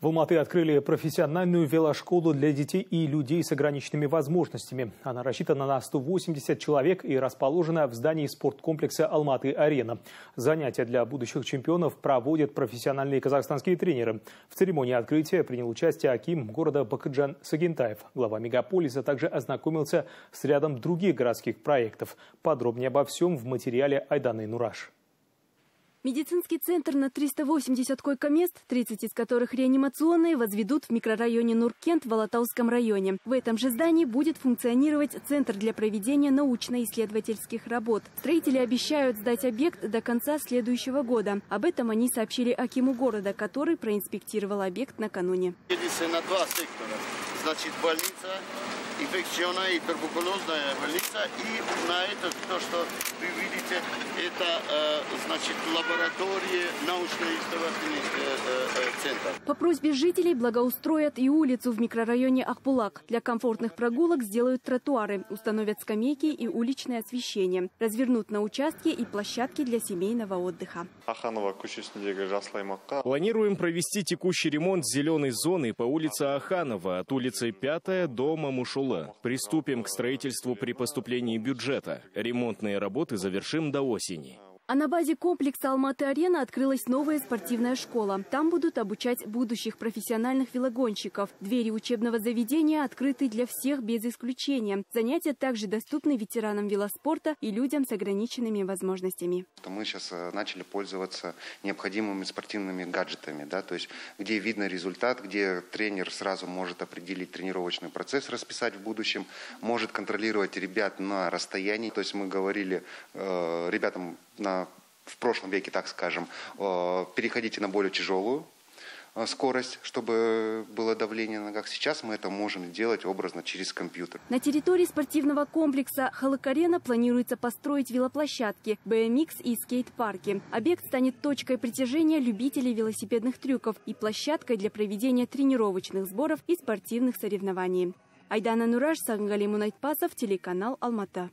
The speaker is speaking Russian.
В Алматы открыли профессиональную велошколу для детей и людей с ограниченными возможностями. Она рассчитана на 180 человек и расположена в здании спорткомплекса «Алматы-Арена». Занятия для будущих чемпионов проводят профессиональные казахстанские тренеры. В церемонии открытия принял участие Аким города Бакыджан Сагентаев. Глава мегаполиса также ознакомился с рядом других городских проектов. Подробнее обо всем в материале Айданы Нураш. Медицинский центр на 380 койко-мест, 30 из которых реанимационные, возведут в микрорайоне Нуркент в Алатауском районе. В этом же здании будет функционировать Центр для проведения научно-исследовательских работ. Строители обещают сдать объект до конца следующего года. Об этом они сообщили Акиму города, который проинспектировал объект накануне. на два сектора. Значит, больница, инфекционная и туберкулезная больница. И на это то, что вы видите, это э, значит лаборатория научно-исследовательный э, э, центр. По просьбе жителей благоустроят и улицу в микрорайоне Ахбулак. Для комфортных прогулок сделают тротуары, установят скамейки и уличное освещение. Развернут на участке и площадки для семейного отдыха. Планируем провести текущий ремонт зеленой зоны по улице Аханова от улицы 5 до Мамушула. Приступим к строительству при поступлении бюджета. Ремонтные работы завершим до осени. А на базе комплекса «Алматы-Арена» открылась новая спортивная школа. Там будут обучать будущих профессиональных велогонщиков. Двери учебного заведения открыты для всех без исключения. Занятия также доступны ветеранам велоспорта и людям с ограниченными возможностями. Мы сейчас э, начали пользоваться необходимыми спортивными гаджетами, да, то есть где видно результат, где тренер сразу может определить тренировочный процесс, расписать в будущем, может контролировать ребят на расстоянии. То есть мы говорили э, ребятам на, в прошлом веке, так скажем, э, переходите на более тяжелую э, скорость, чтобы было давление на ногах. Сейчас мы это можем делать образно через компьютер. На территории спортивного комплекса Халакарена планируется построить велоплощадки, BMX и скейт-парки. Объект станет точкой притяжения любителей велосипедных трюков и площадкой для проведения тренировочных сборов и спортивных соревнований. Айдана Нураж, Сагангалимунайтпасов, телеканал Алмата.